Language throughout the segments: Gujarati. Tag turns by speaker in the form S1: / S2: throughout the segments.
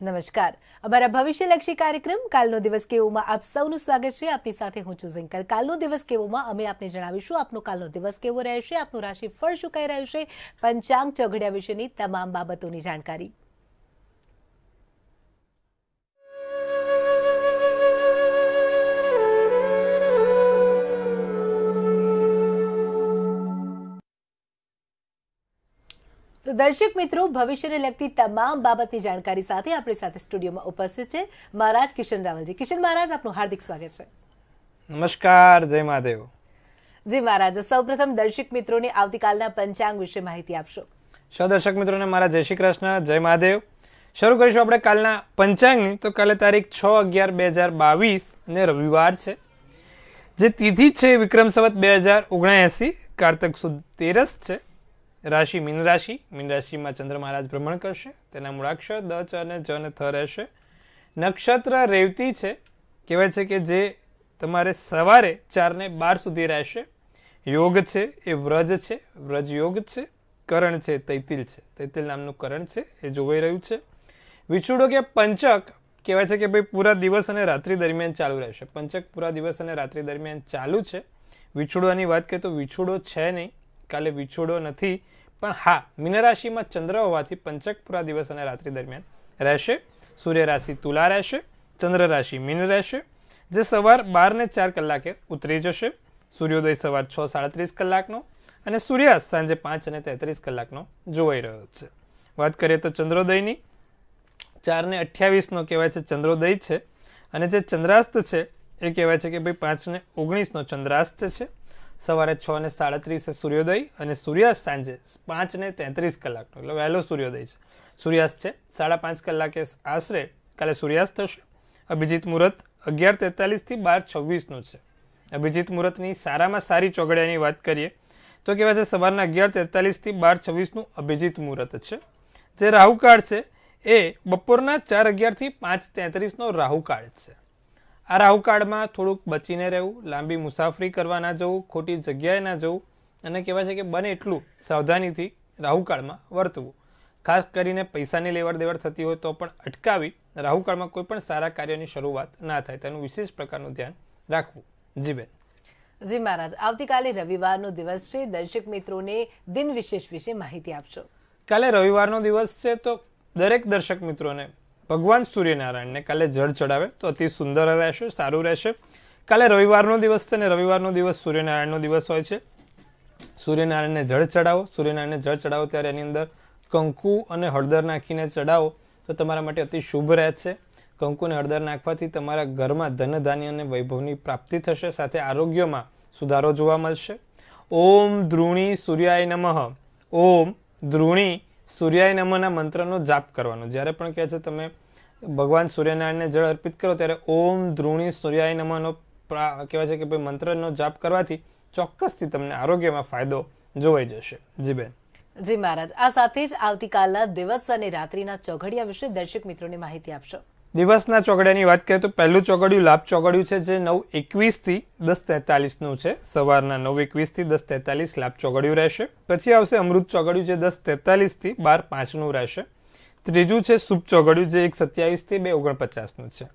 S1: નમસ્કાર. અમારા ભવિષ્યલક્ષી કાર્યક્રમ કાલનો દિવસ કેવોમાં આપ સૌનું સ્વાગત છે. આપની સાથે હું છું ઝિંકર કાલનો દિવસ કેવોમાં અમે આપને જણાવીશું આપનો કાલનો દિવસ કેવો રહેશે, આપનું રાશિફળ શું કહી રહ્યું છે, પંચાંગ ચોઘડિયા વિશેની તમામ બાબતોની જાણકારી. તો દર્શક મિત્રો ભવિષ્યને લગતી તમામ બાબતની જાણકારી સાથે આપણી સાથે સ્ટુડિયોમાં ઉપસ્થિત છે મહારાજ કિશન રાવલજી. કિશન મહારાજ આપનું હાર્દિક સ્વાગત છે.
S2: નમસ્કાર જય મહાદેવ.
S1: જી મહારાજ સૌપ્રથમ દર્શક મિત્રોને આવતીકાલના પંચાંગ વિશે માહિતી આપશો.
S2: સૌ દર્શક મિત્રોને મારા જય શ્રી કૃષ્ણ જય મહાદેવ. શરૂ કરીશું આપણે કાલના પંચાંગની. તો કાલે તારીખ છ અગિયાર બે હજાર બાવીસ ને રવિવાર છે. જે તિથિ છે વિક્રમ સંવત બે હજાર ઓગણએંસી કારતક સુદ તેરસ છે. રાશિ મીન રાશિ. મીન રાશિમાં ચંદ્ર મહારાજ ભ્રમણ કરશે. તેના મૂળાક્ષર દ, ચ અને જ અને થ રહેશે. નક્ષત્ર રેવતી છે. કહેવાય છે કે જે તમારે સવારે ચારને બાર સુધી રહેશે. યોગ છે, એ વ્રજ છે. વ્રજ યોગ છે. કરણ છે, તૈતિલ છે. તૈતિલ નામનું કરણ છે, એ જોવાઈ રહ્યું છે. વિછુડો કે પંચક કહેવાય છે કે ભાઈ પૂરા દિવસ અને રાત્રિ દરમિયાન ચાલુ રહેશે. પંચક પૂરા દિવસ અને રાત્રિ દરમિયાન ચાલુ છે. વિછુડવાની વાત કરીએ તો વિછુડો છે નહીં. કાલે વિછોડો નથી. પણ હા મીન રાશિમાં ચંદ્ર હોવાથી પંચક પૂરા દિવસ અને રાત્રિ દરમિયાન રહેશે. સૂર્ય રાશિ તુલા રહેશે ચંદ્ર રાશિ મીન રહેશે. જે સવાર બાર ને ચાર કલાકે ઉતરી જશે. સૂર્યોદય સવાર છ સાડત્રીસ કલાકનો અને સૂર્યાસ્ત સાંજે પાંચ અને તેત્રીસ કલાકનો જોવાઈ રહ્યો છે. વાત કરીએ તો ચંદ્રોદયની. ચારને અઠ્યાવીસનો કહેવાય છે ચંદ્રોદય છે. અને જે ચંદ્રાસ્ત છે, એ કહેવાય છે કે ભાઈ પાંચને ઓગણીસનો ચંદ્રાસ્ત છે. સવારે છ ને સાડત્રીસે સૂર્યોદય અને સૂર્યાસ્ત સાંજે પાંચ ને તેત્રીસ કલાકનો, એટલે વહેલો સૂર્યોદય છે. સૂર્યાસ્ત છે, સાડા પાંચ કલાકે આશરે કાલે સૂર્યાસ્ત થશે. અભિજીત મુહૂર્ત અગિયાર તેતાલીસથી બાર છવ્વીસનું છે. અભિજીત મુહૂર્તની સારામાં સારી ચોગડિયાની વાત કરીએ, તો કહેવાય છે સવારના અગિયાર તેતાલીસથી બાર છવ્વીસનું અભિજીત મુહૂર્ત છે. જે રાહુકાળ છે, એ બપોરના ચાર અગિયારથી પાંચ તેત્રીસનો રાહુકાળ છે. આ રાહુકાળમાં થોડુંક બચીને રહેવું લાંબી મુસાફરી કરવા ના જવું ખોટી જગ્યાએ ના જવું અને કહેવાય છે કે બને એટલું સાવધાનીથી રાહુકાળમાં વર્તવું. ખાસ કરીને પૈસાની લેવડ દેવડ થતી હોય તો પણ અટકાવી રાહુકાળમાં કોઈ પણ સારા કાર્યની શરૂઆત ના થાય. તેનું વિશેષ પ્રકારનું ધ્યાન રાખવું. જી બેન.
S1: જી મહારાજ આવતીકાલે રવિવારનો દિવસ છે. દર્શક મિત્રોને દિન વિશેષ વિશે માહિતી આપશો.
S2: કાલે રવિવારનો દિવસ છે તો દરેક દર્શક મિત્રોને ભગવાન સૂર્યનારાયણને કાલે જળ ચડાવે તો અતિ સુંદર રહેશે, સારું રહેશે. કાલે રવિવારનો દિવસ છે ને રવિવારનો દિવસ સૂર્યનારાયણનો દિવસ હોય છે. સૂર્યનારાયણને જળ ચડાવો. સૂર્યનારાયણને જળ ચડાવો ત્યારે એની અંદર કંકુ અને હળદર નાખીને ચડાવો તો તમારા માટે અતિ શુભ રહેશે. કંકુ અને હળદર નાખવાથી તમારા ઘરમાં ધન ધાન્ય અને વૈભવની પ્રાપ્તિ થશે, સાથે આરોગ્યમાં સુધારો જોવા મળશે. ઓમ દ્રુણી સૂર્યાય નમઃ. ઓમ દ્રુણી સૂર્યાય નમના મંત્રનો જાપ કરવાનો. જ્યારે પણ કહે છે તમે ભગવાન સૂર્યનારાયણને જળ અર્પિત કરો, ત્યારે ઓમ ધ્રુણી સૂર્યાય નમનો કહેવાય છે કે ભાઈ મંત્રનો જાપ કરવાથી ચોક્કસથી તમને આરોગ્યમાં ફાયદો જોવાઈ જશે. જી બેન.
S1: જી મહારાજ. આ સાથે જ આવતીકાલના દિવસ અને રાત્રિના ચોઘડિયા વિશે દર્શક મિત્રોને માહિતી આપશો.
S2: દિવસના ચોગડિયાની વાત કરીએ તો પહેલું ચોકડિયું લાભ ચોકડિયું છે જે નવ એકવીસથી દસ તેતાલીસનું છે. સવારના નવ એકવીસથી દસ તેતાલીસ લાભ ચોગડિયું રહેશે. પછી આવશે અમૃત ચોગડિયું જે દસ તેતાલીસથી બાર પાંચનું રહેશે. ત્રીજું છે શુભ ચોગડિયું જે એક સત્યાવીસથી બે ઓગણપચાસનું છે.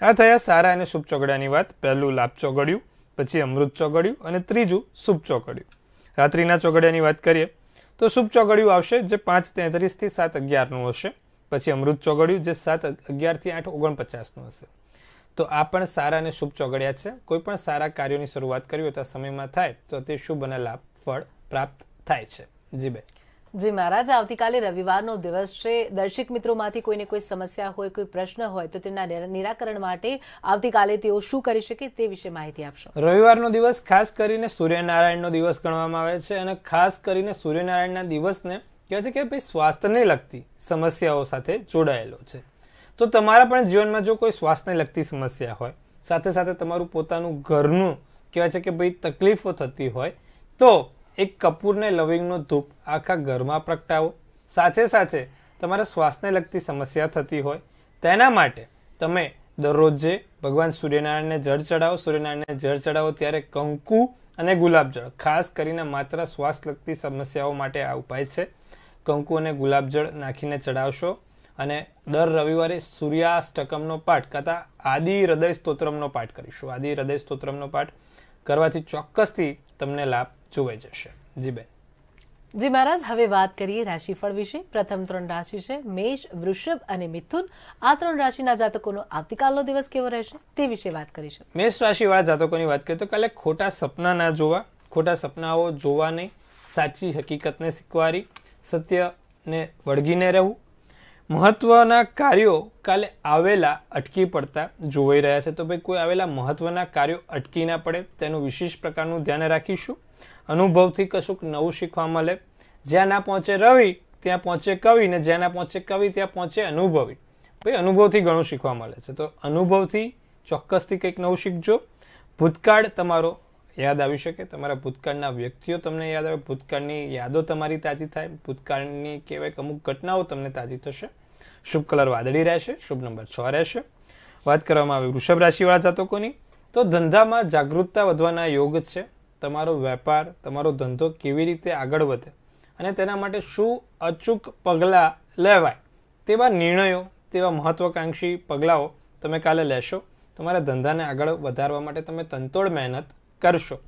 S2: આ થયા સારા અને શુભ ચોગડિયાની વાત. પહેલું લાભ ચોગડિયું, પછી અમૃત ચોગડિયું અને ત્રીજું શુભ ચોકડિયું રાત્રિના ચોકડિયાની વાત કરીએ તો શુભ ચોગડિયું આવશે જે પાંચ તેત્રીસથી સાત અગિયારનું હશે. પછી અમૃત ચોગડિયું જે સાત અગિયારથી આઠ ઓગણપચાસનું હશે. તો આ પણ સારા અને શુભ ચોગડિયા છે. કોઈ પણ સારા કાર્યોની શરૂઆત કરવી હોય તો સમયમાં થાય તો તે શુભ અને લાભ ફળ પ્રાપ્ત થાય છે. જી બે
S1: જી મહારાજ આવતીકાલે રવિવારનો દિવસ છે. દર્શક મિત્રોમાંથી કોઈને કોઈ સમસ્યા હોય કોઈ પ્રશ્ન હોય તો તેના નિરાકરણ માટે આવતીકાલે તેઓ શું કરી શકે તે વિશે માહિતી આપશો.
S2: રવિવારનો દિવસ ખાસ કરીને સૂર્યનારાયણનો દિવસ ગણવામાં આવે છે અને ખાસ કરીને સૂર્યનારાયણના દિવસને કહેવાય છે કે ભાઈ સ્વાસ્થ્યને લગતી સમસ્યાઓ સાથે જોડાયેલો છે. તો તમારા પણ જીવનમાં જો કોઈ શ્વાસને લગતી સમસ્યા હોય, સાથે સાથે તમારું પોતાનું ઘરનું કહેવાય છે કે ભાઈ તકલીફો થતી હોય, તો એક કપૂરને લવિંગનો ધૂપ આખા ઘરમાં પ્રગટાવો. સાથે સાથે તમારા શ્વાસને લગતી સમસ્યા થતી હોય, તેના માટે તમે દરરોજે ભગવાન સૂર્યનારાયણને જળ ચડાવો સૂર્યનારાયણને જળ ચડાવો ત્યારે કંકુ અને ગુલાબજળ, ખાસ કરીને માત્ર શ્વાસ લગતી સમસ્યાઓ માટે આ ઉપાય છે. કંકુ અને ગુલાબજળ નાખીને ચડાવશો અને દર રવિવારે સૂર્યાષ્ટકમનો પાઠ કાતા આદિ હૃદય સ્તોત્રમનો પાઠ કરીશું. આદિ હૃદય સ્તોત્રમનો પાઠ કરવાથી ચોક્કસથી તમને લાભ જોવાઈ જશે. જી બેન.
S1: જી મહારાજ હવે વાત કરીએ રાશિફળ વિશે. પ્રથમ ત્રણ રાશિ છે મેષ વૃષભ અને મિથુન. આ ત્રણ રાશિના જાતકોનો આવતીકાલનો દિવસ કેવો રહેશે તે વિશે વાત કરીશું.
S2: મેષ રાશિવાળા જાતકોની વાત કરીએ તો કાલે ખોટા સપના ના જોવા ખોટા સપનાઓ જોવા નહીં સાચી હકીકતને સ્વીકારી સત્યને વળગીને રહેવું. મહત્વના કાર્યો કાલે આવેલા અટકી પડતા જોવાઈ રહ્યા છે. તો ભાઈ, કોઈ આવેલા મહત્વના કાર્યો અટકી ના પડે તેનું વિશેષ પ્રકારનું ધ્યાન રાખીશું. અનુભવથી કશુંક નવું શીખવા મળે. જ્યાં ના પહોંચે રવિ, ત્યાં પહોંચે કવિ ને જ્યાં ના પહોંચે કવિ, ત્યાં પહોંચે અનુભવી. ભાઈ, અનુભવથી ઘણું શીખવા મળે છે. તો અનુભવથી ચોક્કસથી કંઈક નવું શીખજો. ભૂતકાળ તમારો યાદ આવી શકે? તમારા ભૂતકાળના વ્યક્તિઓ તમને યાદ આવે? ભૂતકાળની યાદો તમારી તાજી થાય? ભૂતકાળની કહેવાય અમુક ઘટનાઓ તમને તાજી થશે? શુભ કલર વાદળી રહેશે, શુભ નંબર છ રહેશે. વાત કરવામાં આવે વૃષભ રાશિવાળા જાતકોની. તો ધંધામાં જાગૃતતા વધવાના યોગ છે. તમારો વેપાર, તમારો ધંધો કેવી રીતે આગળ વધે? અને તેના માટે શું અચૂક પગલાં લેવાય? તેવા નિર્ણયો, તેવા મહત્વાકાંક્ષી પગલાઓ તમે કાલે લેશો. તમારા ધંધાને આગળ વધારવા માટે તમે તંતોડ મહેનત કરશો.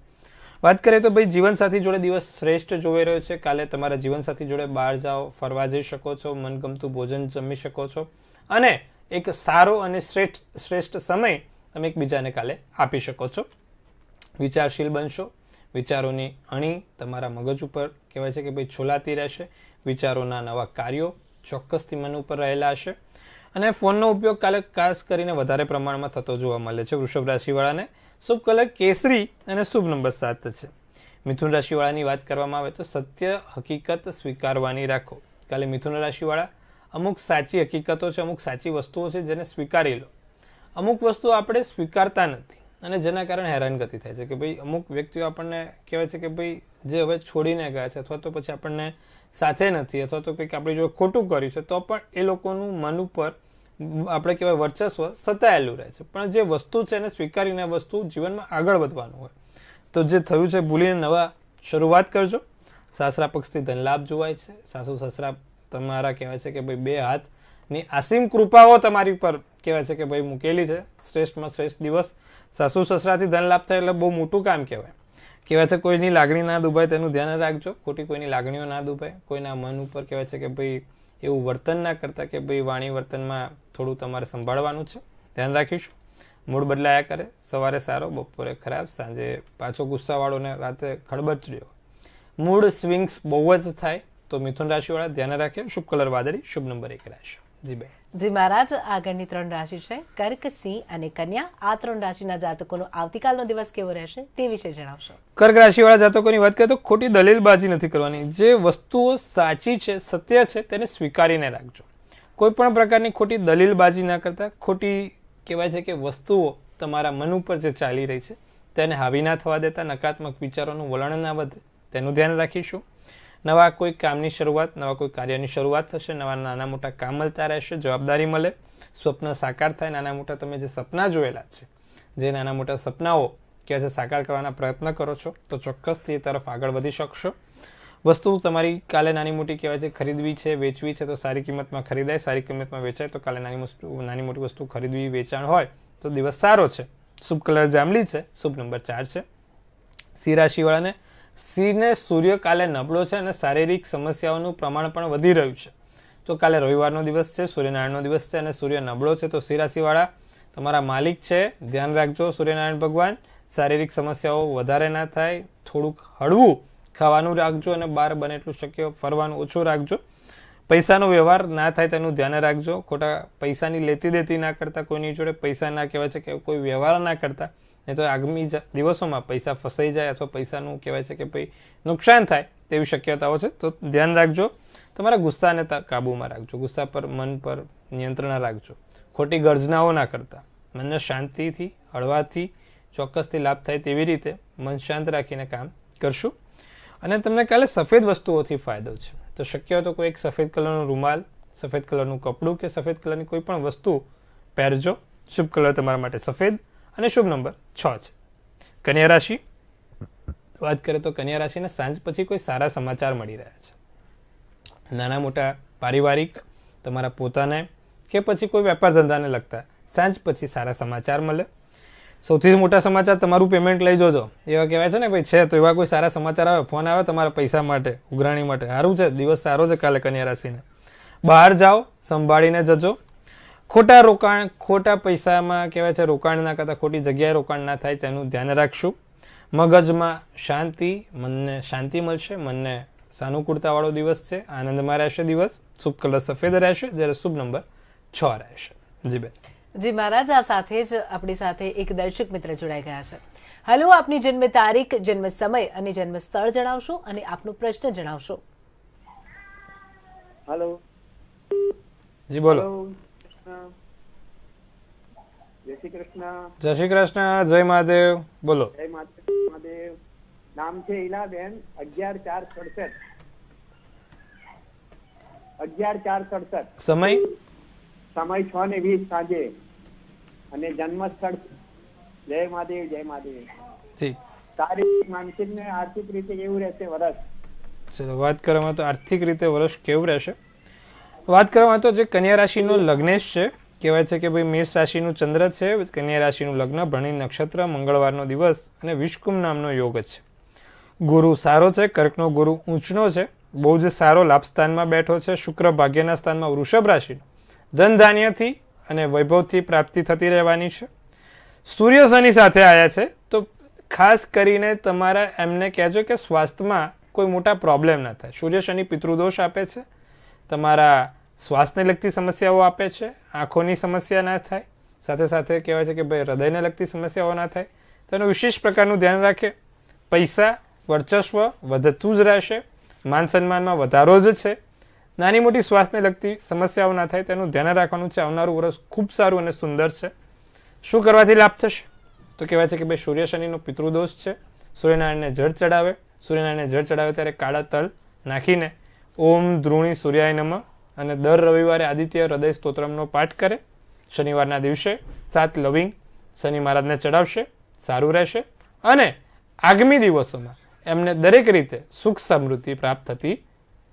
S2: વાત કરીએ તો ભાઈ જીવનસાથી જોડે દિવસ શ્રેષ્ઠ જોઈ રહ્યો છે. કાલે તમારા જીવનસાથી જોડે બહાર જાઓ, ફરવા જઈ શકો છો, મનગમતું ભોજન જમી શકો છો અને એક સારો અને શ્રેષ્ઠ શ્રેષ્ઠ સમય તમે એકબીજાને કાલે આપી શકો છો. વિચારશીલ બનશો. વિચારોની અણી તમારા મગજ ઉપર કહેવાય છે કે ભાઈ છોલાતી રહેશે. વિચારોના નવા કાર્યો ચોક્કસથી મન ઉપર રહેલા હશે. અને ફોનનો ઉપયોગ કાલે ખાસ કરીને વધારે પ્રમાણમાં થતો જોવા મળે છે વૃષભ રાશિવાળાને. શુભ કલર કેસરી અને શુભ નંબર સાત છે. મિથુન રાશિવાળાની વાત કરવામાં આવે તો સત્ય હકીકત સ્વીકારવાની રાખો. કાલે મિથુન રાશિવાળા અમુક સાચી હકીકતો છે, અમુક સાચી વસ્તુઓ છે જેને સ્વીકારી લો. અમુક વસ્તુઓ આપણે સ્વીકારતા નથી અને જેના કારણે હેરાનગતિ થાય છે કે ભાઈ અમુક વ્યક્તિઓ આપણને કહેવાય છે કે ભાઈ જે હવે છોડીને ગયા છે અથવા તો પછી આપણને સાથે નથી અથવા તો કંઈક આપણે જો ખોટું કર્યું છે તો પણ એ લોકોનું મન ઉપર આપણે કહેવાય વર્ચસ્વ સતાયેલું રહે છે. પણ જે વસ્તુ છે એને સ્વીકારીને વસ્તુ જીવનમાં આગળ વધવાનું હોય. તો જે થયું છે, ભૂલીને નવા શરૂઆત કરજો. સાસરા પક્ષથી ધનલાભ જોવાય છે. સાસુ સસરા તમારા કહેવાય છે કે ભાઈ બે હાથની આસીમ કૃપાઓ તમારી પર કહેવાય છે કે ભાઈ મૂકેલી છે. શ્રેષ્ઠમાં શ્રેષ્ઠ દિવસ. સાસુ સસરાથી ધન લાભ થાય એટલે બહુ મોટું કામ કહેવાય. કહેવાય છે, કોઈની લાગણી ના દુભાય તેનું ધ્યાન રાખજો. ખોટી કોઈની લાગણીઓ ના દુભાય. કોઈના મન ઉપર કહેવાય છે કે ભાઈ એવું વર્તન ના કરતા કે ભાઈ વાણી વર્તનમાં થોડું તમારે સંભાળવાનું છે. ધ્યાન રાખીશું. મૂડ બદલાયા કરે. સવારે સારો બપોરે ખરાબ સાંજે પાછો ગુસ્સાવાળો ને રાતે ખડબચડ્યો મૂડ સ્વિંગ્સ બહુ જ થાય તો મિથુન રાશિવાળા ધ્યાન રાખે. શુભ કલર વાદળી શુભ નંબર એક રાશિ. જી બેન.
S1: જી મહારાજ આગળની ત્રણ રાશિ છે. કર્ક સિંહ અને કન્યા. આ ત્રણ રાશિના જાતકોનો આવતીકાલનો દિવસ કેવો રહેશે તે વિશે જણાવશો.
S2: કર્ક રાશિવાળા જાતકોની વાત કરીએ તો ખોટી દલીલબાજી નથી કરવાની. જે વસ્તુઓ સાચી છે સત્ય છે તેને સ્વીકારીને રાખજો. કોઈ પણ પ્રકારની ખોટી દલીલબાજી ના કરતા, ખોટી કહેવાય છે કે વસ્તુઓ તમારા મન ઉપર જે ચાલી રહી છે, તેને હાવી ના થવા દેતા નકારાત્મક વિચારોનું વલણ ના વધે, તેનું ધ્યાન રાખીશું. નવા કોઈ કામની શરૂઆત, નવા કોઈ કાર્યની શરૂઆત થશે, નવા નાના મોટા કામ મળતા રહેશે, જવાબદારી મળે, સ્વપ્ન સાકાર થાય, નાના મોટા તમે જે સપના જોયેલા છે, જે નાના મોટા સપનાઓ કે જે સાકાર કરવાના પ્રયત્ન કરો છો, તો ચોક્કસથી એ તરફ આગળ વધી શકશો. વસ્તુ તમારી કાલે નાની મોટી કહેવાય છે, ખરીદવી છે, વેચવી છે, તો સારી કિંમતમાં ખરીદાય, સારી કિંમતમાં વેચાય, તો કાલે નાની વસ્તુ નાની મોટી વસ્તુ ખરીદવી, વેચાણ હોય, તો દિવસ સારો છે. શુભ કલર જાંબલી છે, શુભ નંબર ચાર છે. સિંહ રાશિવાળાને સિંહને સૂર્ય કાલે નબળો છે અને શારીરિક સમસ્યાઓનું પ્રમાણ પણ વધી રહ્યું છે. તો કાલે રવિવારનો દિવસ છે, સૂર્યનારાયણનો દિવસ છે અને સૂર્ય નબળો છે, તો સિંહ રાશિવાળા, તમારા માલિક છે, ધ્યાન રાખજો, સૂર્યનારાયણ ભગવાન, શારીરિક સમસ્યાઓ વધારે ના થાય, થોડુંક હળવું ખાવાનું રાખજો અને બહાર બને એટલું શક્ય ફરવાનું ઓછું રાખજો. પૈસાનો વ્યવહાર ના થાય તેનું ધ્યાન રાખજો. ખોટા પૈસાની લેતી દેતી ના કરતા, કોઈની જોડે પૈસા ના કહેવાય છે કે કોઈ વ્યવહાર ના કરતા, નહીં તો આગામી દિવસોમાં પૈસા ફસાઈ જાય અથવા પૈસાનું કહેવાય છે કે ભાઈ નુકસાન થાય તેવી શક્યતાઓ છે. તો ધ્યાન રાખજો. તમારા ગુસ્સાને કાબૂમાં રાખજો. ગુસ્સા પર, મન પર નિયંત્રણ રાખજો. ખોટી ગર્જનાઓ ના કરતા. મનને શાંતિથી, હળવાથી, ચોક્કસથી લાભ થાય તેવી રીતે મન શાંત રાખીને કામ કરશું. અને તમને કાલે સફેદ વસ્તુઓથી ફાયદો છે. તો શક્ય હોય તો કોઈ એક સફેદ કલરનો રૂમાલ, સફેદ કલરનું કપડું કે સફેદ કલરની કોઈ પણ વસ્તુ પહેરજો. શુભ કલર તમારા માટે સફેદ અને શુભ નંબર છ છે. કન્યા રાશિ? વાત કરીએ તો કન્યા રાશિને સાંજ પછી કોઈ સારા સમાચાર મળી રહ્યા છે. નાના મોટા પારિવારિક તમારા પોતાને કે પછી કોઈ વેપાર ધંધાને લગતા સાંજ પછી સારા સમાચાર મળે. સૌથી મોટા સમાચાર તમારું પેમેન્ટ લઈ જોજો. એવા કહેવાય છે ને, ભાઈ, છે તો એવા કોઈ સારા સમાચાર આવે ફોન આવે તમારા પૈસા માટે, ઉઘરાણી માટે. સારું છે, દિવસ સારો છે કાલે કન્યા રાશિને. બહાર જાઓ, સંભાળીને જજો. ખોટા રોકાણ, ખોટા પૈસામાં કહેવાય છે, રોકાણ ના કરતાં, ખોટી જગ્યાએ રોકાણ ના થાય, તેનું ધ્યાન રાખશું. મગજમાં શાંતિ, મનને શાંતિ મળશે, મનને સાનુકૂળતાવાળો દિવસ છે, આનંદમાં રહેશે દિવસ. શુભ કલર સફેદ રહેશે, જ્યારે શુભ નંબર છ રહેશે. જી બેન.
S1: જી મહારાજ આ સાથે જ આપણી સાથે એક દર્શક મિત્ર જોડાઈ ગયા છે. હલો આપની જન્મ તારીખ જન્મ સમય અને જન્મ સ્થળ જણાવશો અને આપનો પ્રશ્ન જણાવશો.
S3: હલો.
S2: જી બોલો.
S3: કૃષ્ણ. જય શ્રી કૃષ્ણ.
S2: જય શ્રી કૃષ્ણ જય મહાદેવ. બોલો.
S3: જય મહાદેવ. નામ છે ઈલાબેન અગિયાર ચાર સડસઠ. અગિયાર ચાર સડસઠ.
S2: સમય?
S3: સમય છ ને વીસ સાંજે. અને જન્મ સ્થળ જય મહાદેવ જય મહાદેવ.
S2: તારી
S3: તારીખ માનસિક ને આર્થિક રીતે કેવું રહેશે વરસ?
S2: ચલો વાત કરવામાં તો આર્થિક રીતે વર્ષ કેવું રહેશે? વાત કરવામાં તો જે કન્યા રાશિનો લગ્નેશ છે કહેવાય છે કે ભાઈ મેષ રાશિનું ચંદ્ર છે કન્યા રાશિનું લગ્ન ભણી નક્ષત્ર મંગળવારનો દિવસ અને વિષ્કુમ નામનો યોગ છે. ગુરુ સારો છે કર્કનો ગુરુ ઊંચનો છે બહુ જ સારો લાભ સ્થાનમાં બેઠો છે શુક્ર ભાગ્યના સ્થાનમાં વૃષભ રાશિનો ધન ધાન્યથી અને વૈભવથી પ્રાપ્તિ થતી રહેવાની છે. સૂર્ય શનિ સાથે આવ્યા છે, તો ખાસ કરીને તમારા એમને કહેજો કે સ્વાસ્થ્યમાં કોઈ મોટા પ્રોબ્લેમ ના થાય. સૂર્ય શનિ પિતૃદોષ આપે છે, તમારા શ્વાસને લગતી સમસ્યાઓ આપે છે, આંખોની સમસ્યા ના થાય. સાથે સાથે કહેવાય છે કે ભાઈ હૃદયને લગતી સમસ્યાઓ ના થાય. તેનું વિશેષ પ્રકારનું ધ્યાન રાખે. પૈસા, વર્ચસ્વ વધતું જ રહેશે. માન સન્માનમાં વધારો જ છે. નાની મોટી શ્વાસને લગતી સમસ્યાઓ ના થાય તેનું ધ્યાન રાખવાનું છે. આવનારું વર્ષ ખૂબ સારું અને સુંદર છે. શું કરવાથી લાભ થશે? તો કહેવાય છે કે ભાઈ સૂર્ય શનિનો પિતૃદોષ છે. સૂર્યનારાયણને જળ ચડાવે. સૂર્યનારાયણને જળ ચડાવે ત્યારે કાળા તલ નાખીને ઓમ દ્રોણી સૂર્યાય નમ અને દર રવિવારે આદિત્ય હૃદય સ્તોત્રમનો પાઠ કરે. શનિવારના દિવસે સાત લવિંગ શનિ મહારાજને ચડાવશે. સારું રહેશે. અને આગામી દિવસોમાં એમને દરેક રીતે સુખ સમૃદ્ધિ પ્રાપ્ત થતી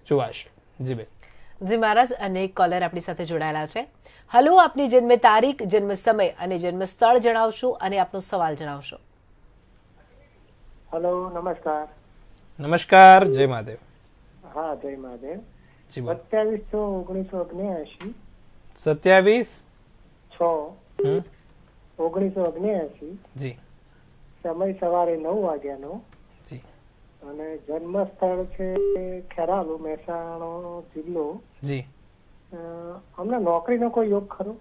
S2: જોવાશે. જી બેન
S1: જી મહારાજ અને એક કોલર આપણી સાથે જોડાયેલા છે. હલો આપની જન્મ તારીખ જન્મ સમય અને જન્મ સ્થળ જણાવશો અને આપનો સવાલ જણાવશો.
S3: હલો નમસ્કાર.
S2: નમસ્કાર જય મહાદેવ.
S3: હા જય મહાદેવ. સત્યાવીસ છ ઓગણીસો ઓગણ્યાસી
S2: સત્યાવીસ?
S3: છ. ઓગણીસો ઓગણ્યાસી
S2: જી.
S3: સમય સવારે નવ વાગ્યાનો. અને જન્મ સ્થળ છે ખેરાલુ મહેસાણો જિલ્લો.
S2: જી.
S3: અમને નોકરીનો કોઈ યોગ ખરો?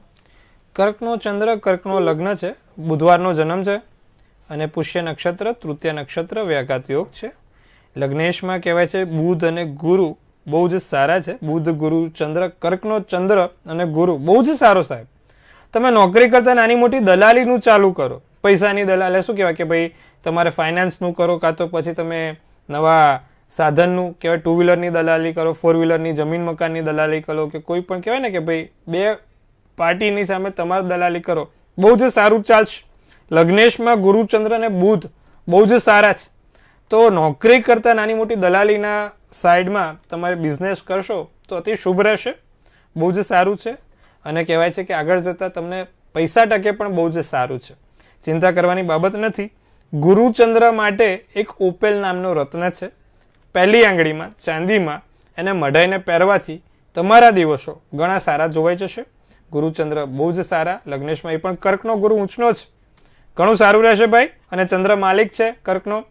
S2: કર્કનો ચંદ્ર કર્કનો લગ્ન છે બુધવારનો જન્મ છે અને પુષ્ય નક્ષત્ર તૃતીય નક્ષત્ર વ્યાઘાત યોગ છે. લગ્નેશમાં કહેવાય છે બુધ અને ગુરુ બહુ જ સારા છે. બુધ ગુરુ ચંદ્ર કર્કનો ચંદ્ર અને ગુરુ બહુ જ સારો સાહેબ. તમે નોકરી કરતા નાની મોટી દલાલીનું ચાલુ કરો. પૈસાની દલાલ શું કહેવાય કે ભાઈ તમારે ફાઇનાન્સનું કરો કાં તો પછી તમે નવા સાધનનું કહેવાય ટુ વ્હીલરની દલાલી કરો ફોર વ્હીલરની જમીન મકાનની દલાલી કરો કે કોઈ પણ કહેવાય ને કે ભાઈ બે પાર્ટીની સામે તમારે દલાલી કરો, બહુ જ સારું ચાલશે. લગ્નેશમાં ગુરુચંદ્ર અને બુધ બહુ જ સારા છે. તો નોકરી કરતા નાની મોટી દલાલીના સાઈડમાં તમારે બિઝનેસ કરશો તો અતિ શુભ રહેશે, બહુ જ સારું છે. અને કહેવાય છે કે આગળ જતાં તમને પૈસા ટકે પણ બહુ જ સારું છે. ચિંતા કરવાની બાબત નથી. ગુરુચંદ્ર માટે એક ઓપેલ નામનો રત્ન છે. પહેલી આંગળીમાં, ચાંદીમાં એને મઢાઈને પહેરવાથી તમારા દિવસો ઘણા સારા જોવાઈ જશે. ગુરુચંદ્ર બહુ જ સારા લગ્નેશમાં એ પણ કર્કનો ગુરુ ઊંચનો છે. ઘણું સારું રહેશે ભાઈ અને ચંદ્ર માલિક છે કર્કનો,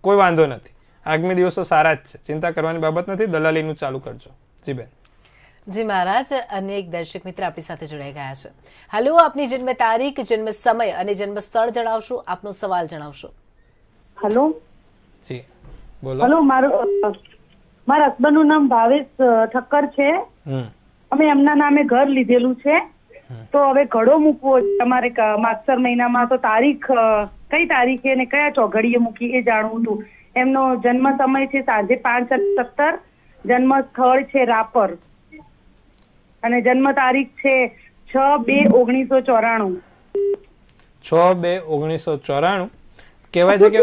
S2: કોઈ વાંધો નથી. આગામી દિવસો સારા જ છે. ચિંતા કરવાની બાબત નથી. દલાલીનું ચાલુ કરજો. જી બેન.
S1: જી મહારાજ અને એક દર્શક મિત્ર આપણી સાથે જોડાઈ ગયા છે. હાલો આપની જન્મ તારીખ જન્મ સમય અને જન્મ સ્થળ જણાવશો આપનો સવાલ જણાવશો.
S4: હેલો?
S2: જી બોલો.
S4: હેલો મારું મારા હસબન્ડનું નામ ભાવેશ ઠક્કર છે. અમે એમના નામે ઘર લીધેલું છે. તો હવે ઘડો મૂકવો તમારે માગસર મહિનામાં તો તારીખ કઈ તારીખે અને કયા ચોઘડીએ મૂકી એ જાણવું હતું. એમનો જન્મ સમય છે સાંજે પાંચ સત્તર. જન્મ સ્થળ છે રાપર. અને જન્મ તારીખ છે છ બે ઓગણીસો ચોરાણું.
S2: છ બે ઓગણીસો ચોરાણું. કહેવાય છે કે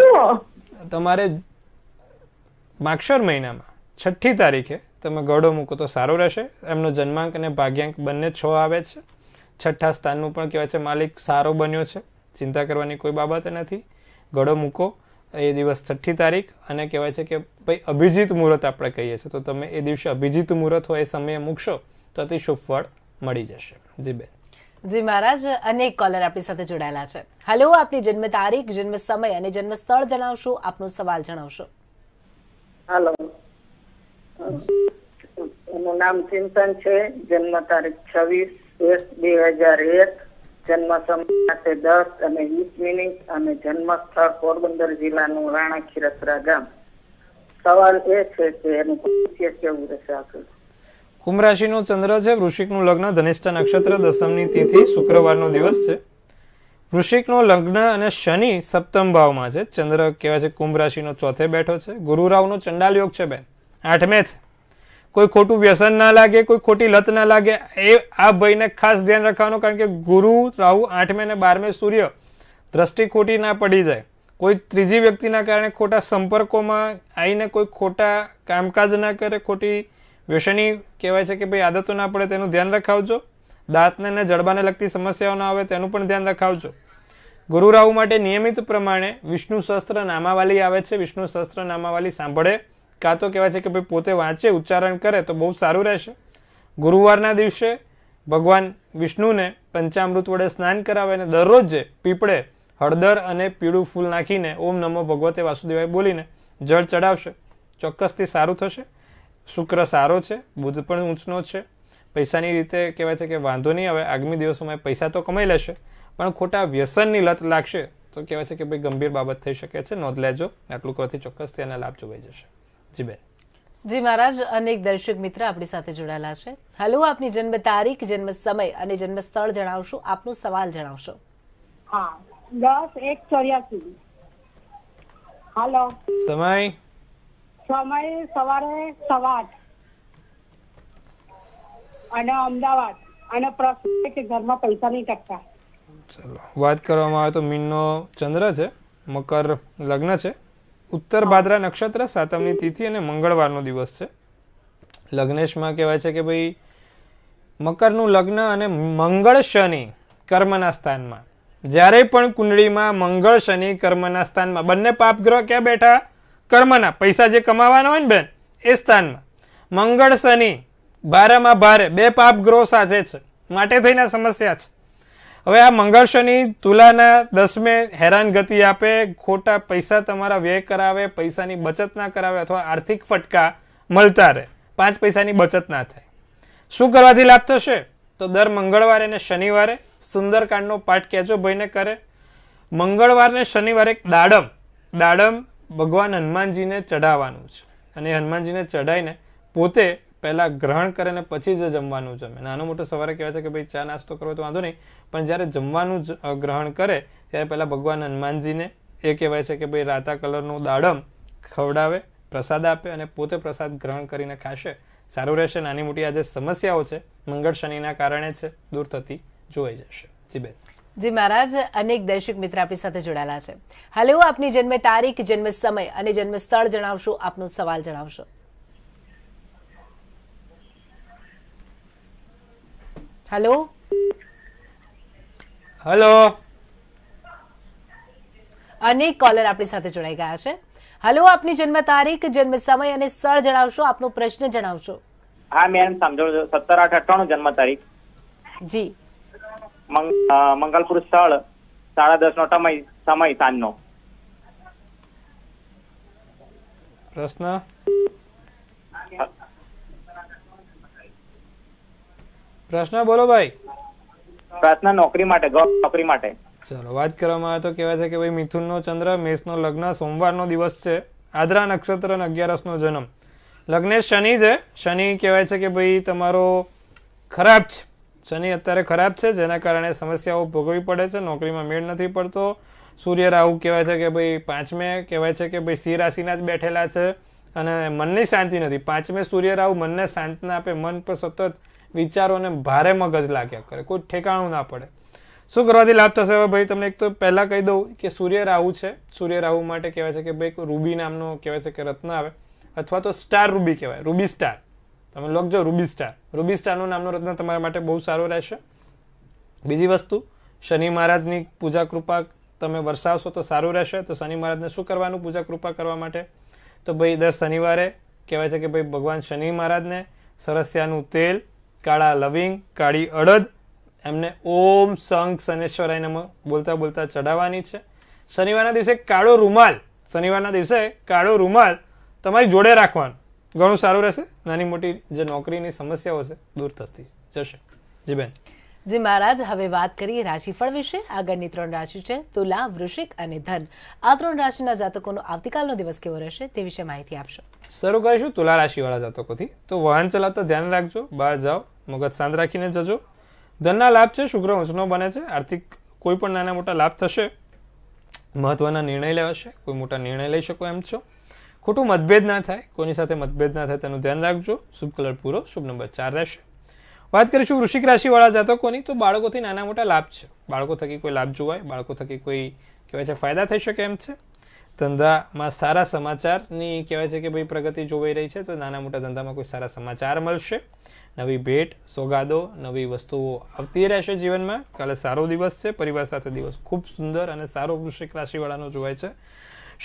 S2: તમારે માક્ષર મહિનામાં છઠ્ઠી તારીખે તમે ગળો મૂકો તો સારું રહેશે. એમનો જન્માંક અને ભાગ્યાંક બંને છ આવે છે. છઠ્ઠા સ્થાનનું પણ કહેવાય છે માલિક સારો બન્યો છે. ચિંતા કરવાની કોઈ બાબત નથી. ગળો મૂકો એ દિવસ છઠ્ઠી તારીખ અને કહેવાય છે કે ભાઈ અભિજીત મુહૂર્ત આપણે કહીએ છીએ. તો તમે એ દિવસે અભિજીત મુહૂર્ત હોય એ સમયે મૂકશો. તો અતિ શુભ ફળ મળી જશે. જી બેન.
S1: જી મહારાજ અનેક કોલર આપણી સાથે જોડાયેલા છે. હેલો આપની જન્મ તારીખ જન્મ સમય અને જન્મ સ્થળ જણાવશો? આપનો સવાલ જણાવશો.
S5: હેલો એનું નામ ચિંતન છે. જન્મ તારીખ છવ્વીસ એક બે હજાર એક. જન્મ સમય દસ અને વીસ મિનિટ અને જન્મ સ્થળ પોરબંદર જિલ્લાનું રાણા ખીરસરા ગામ. સવાલ એ છે કે એનું ભવિષ્ય કેવું રહેશે આગળ?
S2: કુંભ રાશિનો ચંદ્ર છે, વૃશ્ચિકનું લગ્ન, ધનિષ્ઠા નક્ષત્ર, દસમની તિથિ, શુક્રવારનો દિવસ છે. વૃશ્ચિકનો લગ્ન અને શનિ સપ્તમ ભાવમાં છે. ચંદ્ર કહેવાય છે કુંભ રાશિનો ચોથે બેઠો છે. ગુરુ રાહુનો ચંડાલ યોગ છે, બેન. આઠમે છે. કોઈ ખોટું વ્યસન ના લાગે, કોઈ ખોટી લત ના લાગે, એ આ ભાઈને ખાસ ધ્યાન રાખવાનું કારણ કે ગુરુ રાહુ આઠમે ને બારમે સૂર્ય દ્રષ્ટિ ખોટી ના પડી જાય. કોઈ ત્રીજી વ્યક્તિના કારણે ખોટા સંપર્કોમાં આવીને કોઈ ખોટા કામકાજ ના કરે, ખોટી વ્યસની કહેવાય છે કે ભાઈ આદતો ના પડે તેનું ધ્યાન રખાવજો. દાંતને અને જડબાને લગતી સમસ્યાઓ ના આવે તેનું પણ ધ્યાન રખાવજો. ગુરુ રાહુ માટે નિયમિત પ્રમાણે વિષ્ણુ શસ્ત્ર નામાવાલી આવે છે. વિષ્ણુ શસ્ત્ર નામાવાલી સાંભળે. કાં તો કહેવાય છે કે ભાઈ પોતે વાંચે, ઉચ્ચારણ કરે તો બહુ સારું રહેશે. ગુરુવારના દિવસે ભગવાન વિષ્ણુને પંચામૃત વડે સ્નાન કરાવે અને દરરોજ પીપળે હળદર અને પીળું ફૂલ નાખીને ઓમ નમો ભગવતે વાસુદેવાય બોલીને જળ ચડાવશે. ચોક્કસથી સારું થશે. શુક્ર સારો છે બુધ પણ ઊંચનો છે. પૈસાની રીતે કહેવાય છે કે વાંધો નહીં આવે આગામી દિવસોમાં પૈસા તો કમાઈ લેશે પણ ખોટા વ્યસનની લત લાગશે તો કહેવાય છે કે ભાઈ ગંભીર બાબત થઈ શકે છે. નોંધ લેજો આટલું કહેવાથી ચોક્કસ એના લાભ જોવાઈ જશે. જી બેન.
S1: જી મહારાજ અનેક દર્શક મિત્ર આપણી સાથે જોડાયેલા છે. હેલો આપની જન્મ તારીખ જન્મ સમય અને જન્મ સ્થળ જણાવશો. આપનો સવાલ જણાવશો.
S6: હા દસ એક ચોર્યાસી. હાલો.
S2: સમય?
S6: સમય સવારે સવા આઠ. અને અમદાવાદ. અને પ્રશ્ન કે ઘરમાં પૈસા નહીં ટકતા
S2: ચલો. વાત કરવામાં આવે તો મીનનો ચંદ્ર છે, મકર લગ્ન છે. ઉત્તર ભાદ્રા નક્ષત્ર, સાતમની તિથિ અને મંગળવારનો દિવસ છે. લગ્નેશમાં કહેવાય છે કે ભાઈ, મકરનું લગ્ન અને મંગળ શનિ કર્મના સ્થાનમાં. જ્યારે પણ કુંડળીમાં મંગળ શનિ કર્મના સ્થાનમાં, બંને પાપગ્રહ ક્યાં બેઠા? કર્મના પૈસા જે કમાવાના હોય ને બેન, એ સ્થાનમાં. મંગળ શનિ ભારેમાં ભારે, બે પાપ પાપગ્રહો સાથે છે. માટે થઈને સમસ્યા છે. હવે આ મંગળ શનિ તુલાના દસમે હેરાન ગતિ આપે, ખોટા પૈસા તમારા વ્યય કરાવે, પૈસાની બચત ના કરાવે અથવા આર્થિક ફટકા મળતા રહે. પાંચ પૈસાની બચત ના થાય. શું કરવાથી લાભ થશે? તો દર મંગળવારે અને શનિવારે સુંદરકાંડનો પાઠ કહેજો ભાઈને કરે. મંગળવારને શનિવારે દાડમ દાડમ ભગવાન હનુમાનજીને ચઢાવવાનું છે. અને હનુમાનજીને ચઢાઈને પોતે પહેલાં ગ્રહણ કરે ને પછી જ જમવાનું જમે. નાનો મોટો સવારે કહેવાય છે કે ભાઈ ચા નાસ્તો કરવો તો વાંધો નહીં, પણ જ્યારે જમવાનું ગ્રહણ કરે, ત્યારે પહેલાં ભગવાન હનુમાનજીને એ કહેવાય છે કે ભાઈ રાતા કલરનું દાડમ ખવડાવે, પ્રસાદ આપે અને પોતે પ્રસાદ ગ્રહણ કરીને ખાશે. સારું રહેશે, નાની મોટી આ જે સમસ્યાઓ છે. મંગળ શનિના કારણે છે, દૂર થતી જોઈ જશે. જી બેન.
S1: જી મહારાજ અનેક દર્શક મિત્ર આપણી સાથે જોડાયેલા છે. હલો આપની જન્મ તારીખ જન્મ સમય અને જન્મ સ્થળ જણાવશો આપનો સવાલ જણાવશો. હેલો?
S2: હેલો?
S1: અનેક કોલર આપણી સાથે જોડાઈ ગયા છે. હેલો આપની જન્મ તારીખ જન્મ સમય અને સ્થળ જણાવશો આપનો પ્રશ્ન જણાવશો.
S7: હા મેમ સમજો સત્તર આઠ અઠ્ઠાણું જન્મ તારીખ.
S1: જી.
S7: મંગલપુર સ્થળ સાડા દસ નો સમય સમય સાંજનો.
S2: પ્રશ્ન? પ્રશ્ન બોલો ભાઈ.
S7: પ્રશ્ન નોકરી માટે નોકરી માટે.
S2: ચલો વાત કરવામાં આવે તો કહેવાય છે કે ભાઈ મિથુનનો ચંદ્ર મેષનો લગ્ન સોમવારનો દિવસ છે. આદ્રા નક્ષત્ર અને અગિયારસનો જન્મ. લગ્ન શનિ છે. શનિ કહેવાય છે કે ભાઈ તમારો ખરાબ છે. શનિ અત્યારે ખરાબ છે, જેના કારણે સમસ્યાઓ ભોગવવી પડે છે, નોકરીમાં મેળ નથી પડતો. સૂર્ય રાહુ કહેવાય છે કે ભાઈ પાંચમે, કહેવાય છે કે ભાઈ સિંહ રાશિના જ બેઠેલા છે અને મનની શાંતિ નથી. પાંચમે સૂર્ય રાહુ મનને શાંત આપે, મન પર સતત વિચારોને ભારે મગજ લાગ્યા કરે, કોઈ ઠેકાણું ના પડે. શું કરવાથી લાભ થશે? હવે ભાઈ તમને એક તો પહેલાં કહી દઉં કે સૂર્ય રાહુ છે. સૂર્ય રાહુ માટે કહેવાય છે કે ભાઈ રૂબી નામનો કહેવાય છે કે રત્ન આવે, અથવા તો સ્ટાર રૂબી કહેવાય, રૂબી સ્ટાર. તમે લખજો રૂબી સ્ટાર રૂબી સ્ટારનું નામનો રત્ન તમારા માટે બહુ સારો રહેશે. બીજી વસ્તુ, શનિ મહારાજની પૂજા કૃપા તમે વરસાવશો તો સારું રહેશે. તો શનિ મહારાજને શું કરવાનું પૂજા કૃપા કરવા માટે? તો ભાઈ, દર શનિવારે કહેવાય છે કે ભાઈ, ભગવાન શનિ મહારાજને સરસ્યાનું તેલ, કાળા લવિંગ, કાળી અડદ, એમને ઓમ સંઘ શનેશ્વરાય નમ બોલતા બોલતા ચડાવવાની છે. શનિવારના દિવસે કાળો રૂમાલ, શનિવારના દિવસે કાળો રૂમાલ તમારી જોડે રાખવાનું. ઘણું સારું રહેશે. નાની મોટી જે નોકરીની સમસ્યાઓ છે દૂર થતી જશે. જી બેન.
S1: જી મહારાજ હવે વાત કરીએ રાશિફળ વિશે. આગળની ત્રણ રાશિ છે તુલા વૃશ્ચિક અને ધન. આ ત્રણ રાશિના જાતકોનો આવતીકાલનો દિવસ કેવો રહેશે તે વિશે માહિતી આપશો.
S2: શરૂ કરીશું તુલા રાશિવાળા જાતકોથી. તો વાહન ચલાવતા ધ્યાન રાખજો બહાર જાઓ મગજ શાંત રાખીને જજો. ધનના લાભ છે શુક્ર ઊંચનો બને છે આર્થિક કોઈ પણ નાના મોટા લાભ થશે મહત્વના નિર્ણય લેવાશે કોઈ મોટા નિર્ણય લઈ શકો એમ છો. ખોટું મતભેદ ના થાય, કોની સાથે મતભેદ ના થાય તેનું ધ્યાન રાખજો. શુભ કલર પૂરો, શુભ નંબર ચાર રહેશે. વાત કરીશું વૃશ્ચિક રાશિવાળા જાતકોની, તો બાળકોથી નાના મોટા લાભ છે. બાળકો થકી કોઈ લાભ જોવાય, બાળકો થકી કોઈ કહેવાય છે ફાયદા થઈ શકે એમ છે. ધંધામાં સારા સમાચારની કહેવાય છે કે ભાઈ પ્રગતિ જોવાઈ રહી છે, તો નાના મોટા ધંધામાં કોઈ સારા સમાચાર મળશે. નવી ભેટ, સોગાદો, નવી વસ્તુઓ આવતી રહેશે જીવનમાં. કાલે સારો દિવસ છે, પરિવાર સાથે દિવસ ખૂબ સુંદર અને સારો વૃશ્ચિક રાશિવાળાનો જોવાય છે.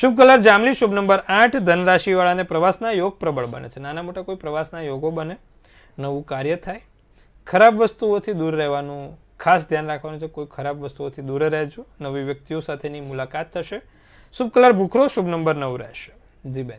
S2: શુભ કલર જાંબલી, શુભ નંબર આઠ ધન રાશિવાળાને પ્રવાસના યોગ પ્રબળ બને છે. નાના મોટા કોઈ પ્રવાસના યોગો બને, નવું કાર્ય થાય. ખરાબ વસ્તુઓથી દૂર રહેવાનું ખાસ ધ્યાન રાખવાનું છે. કોઈ ખરાબ વસ્તુઓથી દૂર રહેજો. નવી વ્યક્તિઓ સાથેની મુલાકાત થશે. શુભ કલર ભૂખરો, શુભ નંબર નવ રહેશે. જી બેન.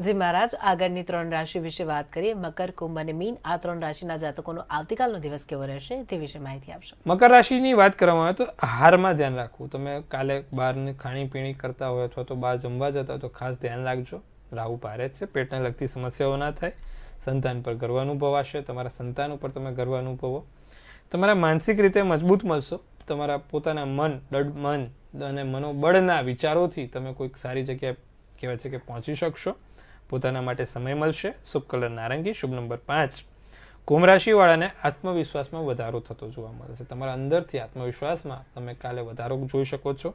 S1: જી મહારાજ, આગળની ત્રણ રાશિ વિશે વાત કરીએ. મકર, કુંભ અને મીન. આ ત્રણ રાશિના જાતકોનો આવતીકાલનો દિવસ કેવો રહેશે તે વિશે માહિતી આપશો.
S2: મકર રાશિની વાત કરવામાં આવે તો આહારમાં ધ્યાન રાખવું. તમે કાલે બહારની ખાણીપીણી કરતા હોય અથવા તો બહાર જમવા જતા હોય તો ખાસ ધ્યાન રાખજો. રાહુ જ છે. પેટને લગતી સમસ્યાઓ ના થાય. સંતાન પર ગર્વ અનુભવાશે તમારા સંતાન ઉપર તમે ગર્વ અનુભવો. તમારા માનસિક રીતે મજબૂત મળશો. તમારા પોતાના મન દડ મન અને મનોબળના વિચારોથી તમે કોઈક સારી જગ્યાએ કહેવાય છે કે પહોંચી શકશો. પોતાના માટે સમય મળશે. શુભ કલર નારંગી, શુભ નંબર પાંચ. કુંભ રાશિવાળાને આત્મવિશ્વાસમાં વધારો થતો જોવા મળશે તમારા અંદરથી આત્મવિશ્વાસમાં તમે કાલે વધારો જોઈ શકો છો.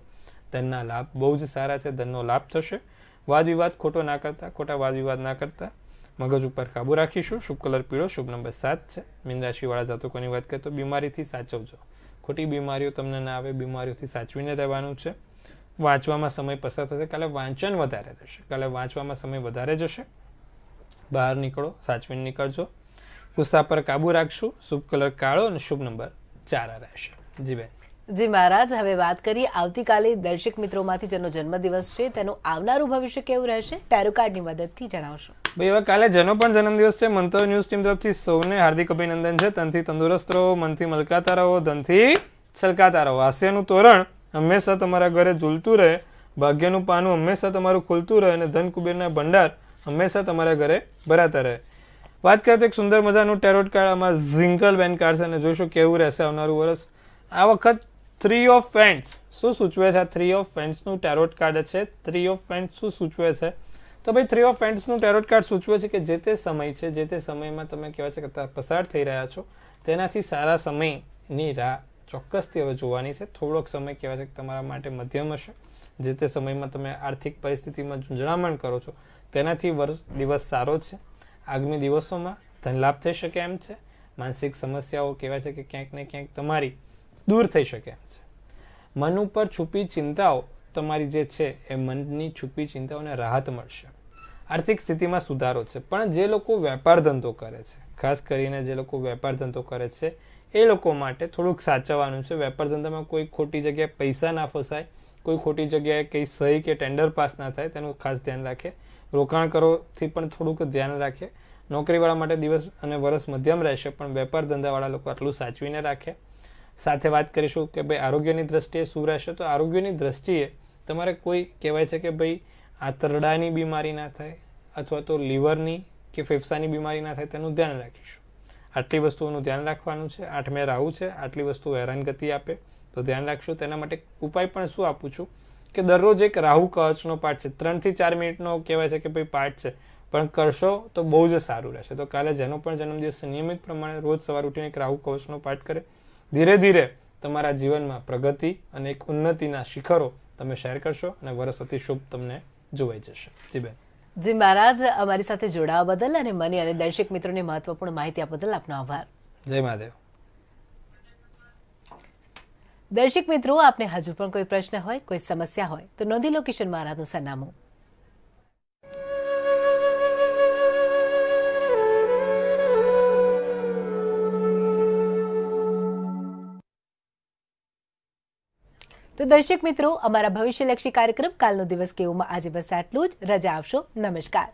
S2: ધનના લાભ બહુ જ સારા છે. ધનનો લાભ થશે. વાદ વિવાદ ખોટો ના કરતા, ખોટા વાદ વિવાદ ના કરતા મગજ ઉપર કાબુ રાખીશું. શુભ કલર પીળો, શુભ નંબર સાત છે. મીન રાશિવાળા જાતકોની વાત કરીએ તો બીમારીથી સાચવજો. ખોટી બીમારીઓ તમને ના આવે, બીમારીઓથી સાચવીને રહેવાનું છે. વાંચવામાં સમય પસાર થશે કાલે વાંચન વધારે રહેશે. કાલે વાંચવામાં સમય વધારે જશે. બહાર નીકળો સાચવીને નીકળજો. ગુસ્સા પર કાબુ રાખશું. શુભ કલર કાળો અને શુભ નંબર ચાર રહેશે. જી બેન.
S1: જી મહારાજ હવે વાત કરીએ આવતીકાલે દર્શક મિત્રોમાંથી જેનો જન્મદિવસ છે તેનું આવનારું ભવિષ્ય કેવું રહેશે? ટેરો કાર્ડની મદદથી જણાવશો.
S2: ભાઈ હવે કાલે જેનો પણ જન્મદિવસ છે મંતવ્ય ન્યૂઝ ટીમ તરફથી સૌને હાર્દિક અભિનંદન છે. તનથી તંદુરસ્ત રહો મનથી મલકાતા રહો ધનથી છલકાતા રહો. હાસ્યનું તોરણ હંમેશા તમારા ઘરે ઝૂલતું રહે, ભાગ્યનું પાનું હંમેશા તમારું ખુલતું રહે અને ધન કુબેરના ભંડાર હંમેશા તમારા ઘરે ભરાતા રહે. વાત કરીએ તો એક સુંદર મજાનું ટેરોટ કાર્ડ આમાં ઝિંકલ બેન કાર્ડ છે અને જોઈશું કેવું રહેશે આવનારું વર્ષ આ વખત થ્રી ઓફ ફેન્ડ્સ શું સૂચવે છે આ થ્રી ઓફ ફેન્ડ્સનું ટેરોટ કાર્ડ છે? થ્રી ઓફ ફેન્ડ્સ શું સૂચવે છે? તો ભાઈ થ્રી ઓફ ફેન્ડ્સનું ટેરોટ કાર્ડ સૂચવે છે કે જે તે સમય છે, જે તે સમયમાં તમે કહેવાય છે કે પસાર થઈ રહ્યા છો, તેનાથી સારા સમયની રાહ ચોક્કસથી હવે જોવાની છે. થોડોક સમય કહેવાય છે કે તમારા માટે મધ્યમ હશે. જે તે સમયમાં તમે આર્થિક પરિસ્થિતિમાં ઝુંઝળામણ કરો છો, તેનાથી વર્ષ, દિવસ સારો છે. આગામી દિવસોમાં ધનલાભ થઈ શકે એમ છે. માનસિક સમસ્યાઓ કહેવાય છે કે ક્યાંક ને ક્યાંક તમારી દૂર થઈ શકે એમ છે. મન ઉપર છુપી ચિંતાઓ તમારી જે છે એ મનની છુપી ચિંતાઓને રાહત મળશે. આર્થિક સ્થિતિમાં સુધારો છે. પણ જે લોકો વેપાર ધંધો કરે છે, ખાસ કરીને જે લોકો વેપાર ધંધો કરે છે એ લોકો માટે થોડુંક સાચવવાનું છે. વેપાર ધંધામાં કોઈ ખોટી જગ્યાએ પૈસા ના ફસાય, કોઈ ખોટી જગ્યાએ કંઈ સહી કે ટેન્ડર પાસ ના થાય, તેનું ખાસ ધ્યાન રાખે. રોકાણ કરોથી પણ થોડુંક ધ્યાન રાખે. નોકરીવાળા માટે દિવસ અને વર્ષ મધ્યમ રહેશે, પણ વેપાર ધંધાવાળા લોકો આટલું સાચવીને રાખે. સાથે વાત કરીશું કે ભાઈ આરોગ્યની દ્રષ્ટિએ શું રહેશે? તો આરોગ્યની દ્રષ્ટિએ તમારે કોઈ કહેવાય છે કે ભાઈ આંતરડાની બીમારી ના થાય, અથવા તો લીવરની કે ફેફસાની બીમારી ના થાય, તેનું ધ્યાન રાખીશું. આટલી વસ્તુઓનું ધ્યાન રાખવાનું છે આઠમે રાહુ છે, આટલી વસ્તુઓ હેરાનગતિ આપે, તો ધ્યાન રાખશું. તેના માટે ઉપાય પણ શું આપું છું? કે દરરોજ એક રાહુ કવચનો પાઠ છે. ત્રણથી ચાર મિનિટનો કહેવાય છે કે ભાઈ પાઠ છે. પણ કરશો તો બહુ જ સારું રહેશે. તો કાલે જેનો પણ જન્મદિવસ નિયમિત પ્રમાણે રોજ સવાર ઉઠીને એક રાહુ કવચનો પાઠ કરે. ધીરે ધીરે તમારા જીવનમાં પ્રગતિ અને એક ઉન્નતિના શિખરો તમે શેર કરશો અને વરસ અતિ શુભ તમને જોવાઈ જશે. જી બેન.
S1: જી મહારાજ અમારી સાથે જોડાવા બદલ અને મને અને દર્શક મિત્રોને મહત્વપૂર્ણ માહિતી આપવા બદલ આપનો આભાર.
S2: જય મહાદેવ.
S1: દર્શક મિત્રો આપને હજુ પણ કોઈ પ્રશ્ન હોય કોઈ સમસ્યા હોય તો નોંધી લો કિશન મહારાજનું સરનામું. તો દર્શક મિત્રો, અમારા ભવિષ્યલક્ષી કાર્યક્રમ કાલનો દિવસ કેવોમાં આજે બસ આટલું જ. રજા આપશો. નમસ્કાર.